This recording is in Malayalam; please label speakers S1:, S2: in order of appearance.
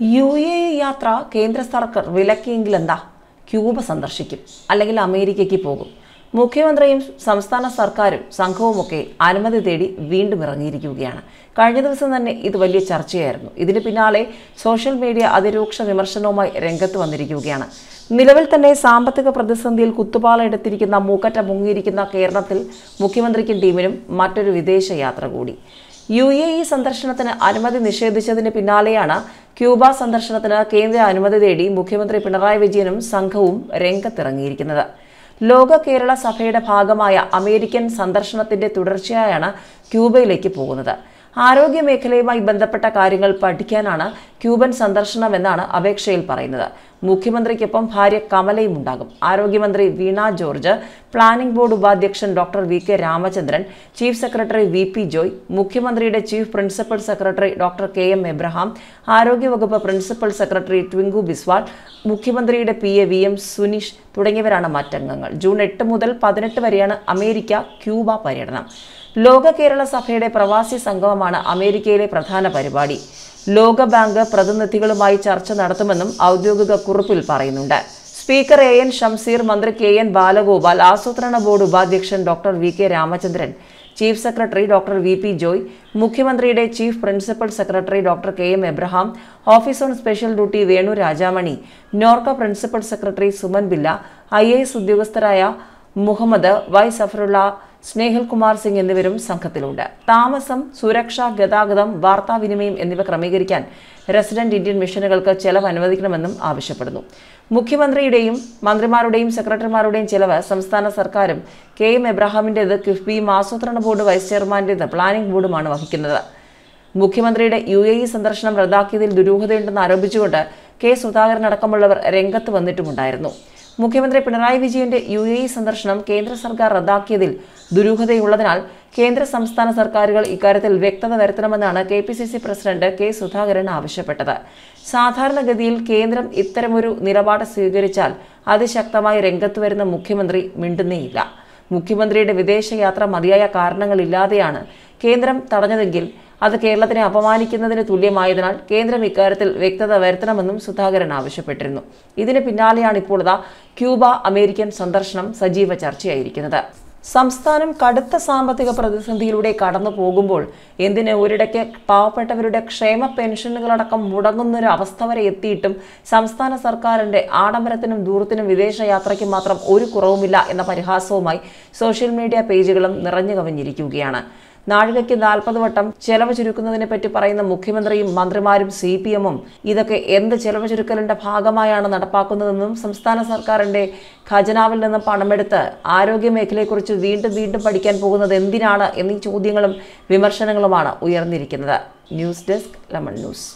S1: യു എ യാത്ര കേന്ദ്ര സർക്കാർ വിലക്കിയെങ്കിൽ എന്താ? ക്യൂബ സന്ദർശിക്കും. അല്ലെങ്കിൽ അമേരിക്കയ്ക്ക് പോകും. മുഖ്യമന്ത്രിയും സംസ്ഥാന സർക്കാരും സംഘവുമൊക്കെ അനുമതി തേടി വീണ്ടും ഇറങ്ങിയിരിക്കുകയാണ്. കഴിഞ്ഞ ദിവസം തന്നെ ഇത് വലിയ ചർച്ചയായിരുന്നു. ഇതിന് പിന്നാലെ സോഷ്യൽ മീഡിയ അതിരൂക്ഷ വിമർശനവുമായി രംഗത്ത് വന്നിരിക്കുകയാണ്. നിലവിൽ തന്നെ സാമ്പത്തിക പ്രതിസന്ധിയിൽ കുത്തുപാല എടുത്തിരിക്കുന്ന മൂക്കറ്റ മുങ്ങിയിരിക്കുന്ന കേരളത്തിൽ മുഖ്യമന്ത്രിക്കും ടീമിനും മറ്റൊരു വിദേശ യാത്ര കൂടി. യു എ ഇ സന്ദർശനത്തിന് അനുമതി നിഷേധിച്ചതിന് പിന്നാലെയാണ് ക്യൂബ സന്ദർശനത്തിന് കേന്ദ്ര അനുമതി തേടി മുഖ്യമന്ത്രി പിണറായി വിജയനും സംഘവും രംഗത്തിറങ്ങിയിരിക്കുന്നത്. ലോക കേരള സഭയുടെ ഭാഗമായ അമേരിക്കൻ സന്ദർശനത്തിന്റെ തുടർച്ചയായാണ് ക്യൂബയിലേക്ക് പോകുന്നത്. ആരോഗ്യ മേഖലയുമായി ബന്ധപ്പെട്ട കാര്യങ്ങൾ പഠിക്കാനാണ് ക്യൂബൻ സന്ദർശനമെന്നാണ് അപേക്ഷയിൽ പറയുന്നത്. മുഖ്യമന്ത്രിക്കൊപ്പം ഭാര്യ കമലയും ഉണ്ടാകും. ആരോഗ്യമന്ത്രി വീണ ജോർജ് പ്ലാനിംഗ് ബോർഡ് ഉപാധ്യക്ഷൻ doctor V K Ramachandran chief secretary V P Joy മുഖ്യമന്ത്രിയുടെ chief principal secretary doctor K M Abraham ആരോഗ്യവകുപ്പ് പ്രിൻസിപ്പൽ സെക്രട്ടറി ട്വിങ്കു ബിസ്വാൾ മുഖ്യമന്ത്രിയുടെ P A V M Suneesh തുടങ്ങിയവരാണ് മറ്റംഗങ്ങൾ. ജൂൺ എട്ട് മുതൽ പതിനെട്ട് വരെയാണ് അമേരിക്ക ക്യൂബ പര്യടനം. ലോക കേരള സഭയുടെ പ്രവാസി സംഗമമാണ് അമേരിക്കയിലെ പ്രധാന പരിപാടി. ലോക ബാങ്ക് പ്രതിനിധികളുമായി ചർച്ച നടത്തുമെന്നും ഔദ്യോഗിക കുറിപ്പിൽ പറയുന്നുണ്ട്. സ്പീക്കർ എ എൻ ഷംസീർ മന്ത്രി കെ എൻ ബാലഗോപാൽ ആസൂത്രണ ബോർഡ് ഉപാധ്യക്ഷൻ doctor V K Ramachandran chief secretary doctor V P Joy മുഖ്യമന്ത്രിയുടെ chief principal secretary doctor K M Abraham office on special duty Venu Rajamani NORKA principal secretary Suman Billa I ഉദ്യോഗസ്ഥരായ മുഹമ്മദ് വൈ സഫറുള്ള സ്നേഹിൽ കുമാർ സിംഗ് എന്നിവരും സംഘത്തിലുണ്ട്. താമസം സുരക്ഷ ഗതാഗതം വാർത്താവിനിമയം എന്നിവ ക്രമീകരിക്കാൻ റെസിഡന്റ് ഇന്ത്യൻ മിഷനുകൾക്ക് ചെലവ് അനുവദിക്കണമെന്നും ആവശ്യപ്പെടുന്നു. മുഖ്യമന്ത്രിയുടെയും മന്ത്രിമാരുടെയും സെക്രട്ടറിമാരുടെയും ചെലവ് സംസ്ഥാന സർക്കാരും കെ എം എബ്രഹാമിന്റേത് കിഫ്ബിയും ആസൂത്രണ ബോർഡ് വൈസ് ചെയർമാന്റേത് പ്ലാനിംഗ് ബോർഡുമാണ് വഹിക്കുന്നത്. മുഖ്യമന്ത്രിയുടെ യു എ ഇ സന്ദർശനം റദ്ദാക്കിയതിൽ ദുരൂഹതയുണ്ടെന്ന് ആരോപിച്ചുകൊണ്ട് കെ സുധാകരൻ അടക്കമുള്ളവർ രംഗത്ത് വന്നിട്ടുമുണ്ടായിരുന്നു. മുഖ്യമന്ത്രി പിണറായി വിജയന്റെ യു എ ഇ സന്ദർശനം കേന്ദ്ര സർക്കാർ റദ്ദാക്കിയതിൽ ദുരൂഹതയുള്ളതിനാൽ കേന്ദ്ര സംസ്ഥാന സർക്കാരുകൾ ഇക്കാര്യത്തിൽ വ്യക്തത വരുത്തണമെന്നാണ് K P C C president K Sudhakaran ആവശ്യപ്പെട്ടത്. സാധാരണഗതിയിൽ കേന്ദ്രം ഇത്തരമൊരു നിലപാട് സ്വീകരിച്ചാൽ അതിശക്തമായി രംഗത്ത് വരുന്ന മുഖ്യമന്ത്രി മിണ്ടുന്നേയില്ല. മുഖ്യമന്ത്രിയുടെ വിദേശയാത്ര മതിയായ കാരണങ്ങളില്ലാതെയാണ് കേന്ദ്രം തടഞ്ഞതെങ്കിൽ അത് കേരളത്തിനെ അപമാനിക്കുന്നതിന് തുല്യമായതിനാൽ കേന്ദ്രം ഇക്കാര്യത്തിൽ വ്യക്തത വരുത്തണമെന്നും സുധാകരൻ ആവശ്യപ്പെട്ടിരുന്നു. ഇതിന് പിന്നാലെയാണ് ഇപ്പോൾ ക്യൂബ അമേരിക്കൻ സന്ദർശനം സജീവ ചർച്ചയായിരിക്കുന്നത്. സംസ്ഥാനം കടുത്ത സാമ്പത്തിക പ്രതിസന്ധിയിലൂടെ കടന്നു പോകുമ്പോൾ എന്തിന് ഒരിടയ്ക്ക് പാവപ്പെട്ടവരുടെ ക്ഷേമ പെൻഷനുകളടക്കം മുടങ്ങുന്നൊരു അവസ്ഥ വരെ എത്തിയിട്ടും സംസ്ഥാന സർക്കാരിന്റെ ആഡംബരത്തിനും ദൂരത്തിനും വിദേശയാത്രയ്ക്കും മാത്രം ഒരു കുറവുമില്ല എന്ന പരിഹാസവുമായി സോഷ്യൽ മീഡിയ പേജുകളും നിറഞ്ഞു കവിഞ്ഞിരിക്കുകയാണ്. നാഴികയ്ക്ക് നാൽപ്പത് വട്ടം ചെലവ് ചുരുക്കുന്നതിനെ പറ്റി പറയുന്ന മുഖ്യമന്ത്രിയും മന്ത്രിമാരും സി പി എമ്മും ഇതൊക്കെ എന്ത് ചെലവ് ചുരുക്കലിന്റെ ഭാഗമായാണ് നടപ്പാക്കുന്നതെന്നും സംസ്ഥാന സർക്കാരിന്റെ ഖജനാവിൽ നിന്ന് പണമെടുത്ത് ആരോഗ്യ മേഖലയെക്കുറിച്ച് വീണ്ടും വീണ്ടും പഠിക്കാൻ പോകുന്നത് എന്തിനാണ് എന്നീ ചോദ്യങ്ങളും വിമർശനങ്ങളുമാണ് ഉയർന്നിരിക്കുന്നത്. News desk lemon news.